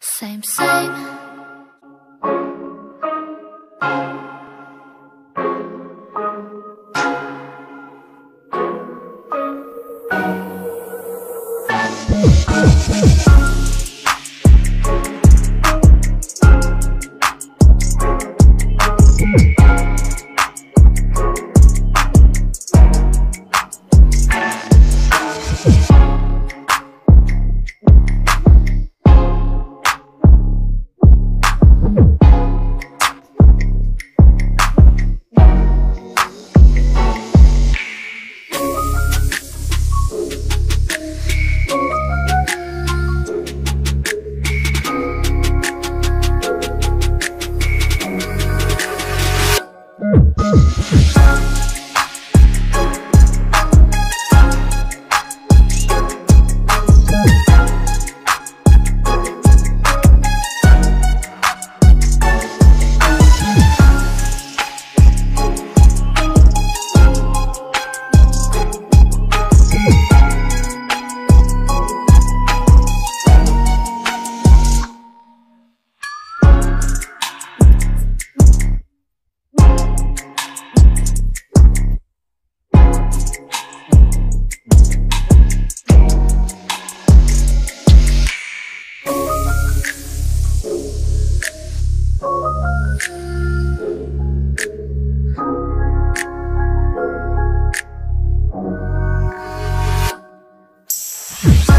Same, same. Boom. Peace.